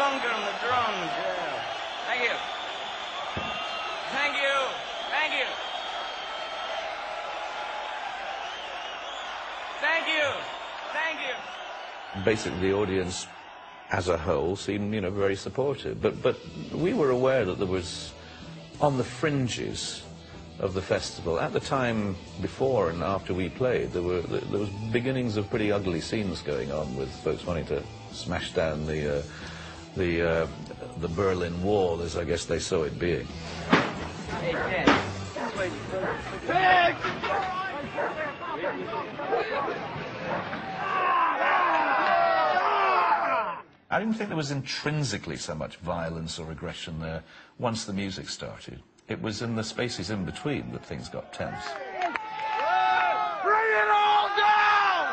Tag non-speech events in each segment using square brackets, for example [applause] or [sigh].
Bunker on the yeah. Thank you. Thank you. Thank you. Thank you. Thank you. Basically, the audience as a whole seemed, you know, very supportive. But, but we were aware that there was, on the fringes of the festival, at the time before and after we played, there were there was beginnings of pretty ugly scenes going on with folks wanting to smash down the uh, the uh, the Berlin Wall, as I guess they saw it being. I didn't think there was intrinsically so much violence or aggression there once the music started. It was in the spaces in between that things got tense. Bring it all down!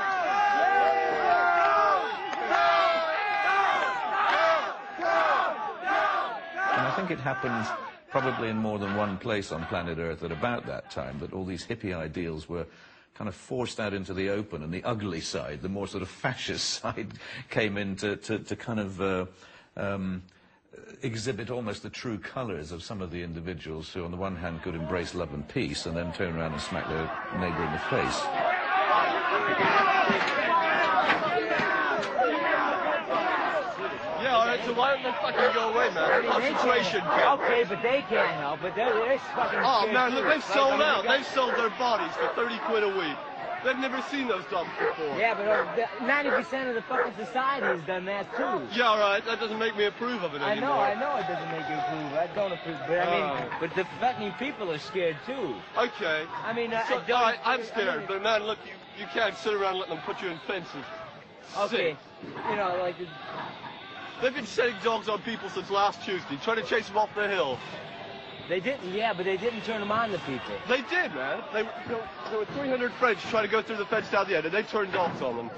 And I think it happened probably in more than one place on planet Earth at about that time, that all these hippie ideals were kind of forced out into the open, and the ugly side, the more sort of fascist [laughs] side, came in to, to, to kind of uh, um, exhibit almost the true colours of some of the individuals who, on the one hand, could embrace love and peace, and then turn around and smack their neighbour in the face. Yeah, all right, so why don't they fucking go away, man? Concentration camp. Okay, but they can't help it. They're, they're fucking Oh, man, look, they've sold I out. They've sold their bodies for 30 quid a week. They've never seen those dumps before. Yeah, but uh, 90% of the fucking society has done that too. Yeah, all right, that doesn't make me approve of it I anymore. know, I know it doesn't make you approve. I don't approve, but I mean, Oh. but the fucking people are scared too. Okay. I mean, I, So, I all right, I'm I scared, mean, but man, look, you, you can't sit around and let them put you in fences. okay, Sick. you know, like They've been setting dogs on people since last Tuesday, trying to chase them off the hill. they didn't. Yeah, but they didn't turn them on to people. They did, man. They, there, there were 300 French trying to go through the fence down the end, and they turned dogs on them.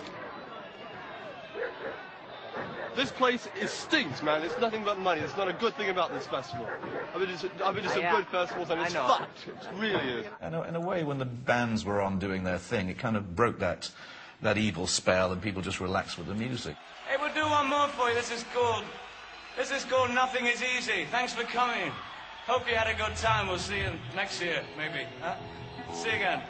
This place is stinks, man. It's nothing but money. It's not a good thing about this festival. I've been to, some- I've been to some Yeah. good festivals, and I it's know. fucked. It really is. And in a way, when the bands were on doing their thing, it kind of broke that, that evil spell, and people just relax with the music. Hey, we'll do one more for you. This is called. This is called Nothing Is Easy. Thanks for coming. Hope you had a good time. We'll see you next year, maybe. Huh? See you again.